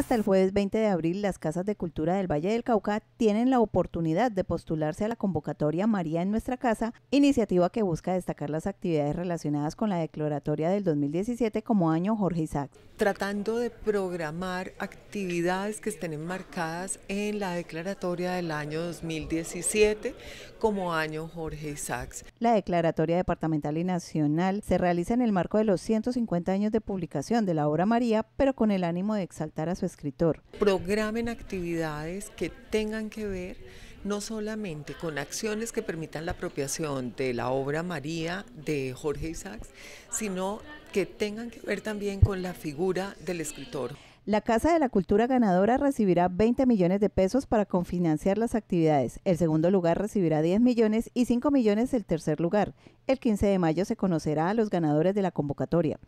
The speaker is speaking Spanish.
Hasta el jueves 20 de abril, las Casas de Cultura del Valle del Cauca tienen la oportunidad de postularse a la convocatoria María en nuestra casa, iniciativa que busca destacar las actividades relacionadas con la declaratoria del 2017 como año Jorge Isaac. Tratando de programar actividades que estén enmarcadas en la declaratoria del año 2017 como año Jorge Isaacs. La declaratoria departamental y nacional se realiza en el marco de los 150 años de publicación de la obra María, pero con el ánimo de exaltar a su escritor. Programen actividades que tengan que ver no solamente con acciones que permitan la apropiación de la obra María de Jorge Isaacs, sino que tengan que ver también con la figura del escritor. La Casa de la Cultura ganadora recibirá 20 millones de pesos para confinanciar las actividades. El segundo lugar recibirá 10 millones y 5 millones el tercer lugar. El 15 de mayo se conocerá a los ganadores de la convocatoria.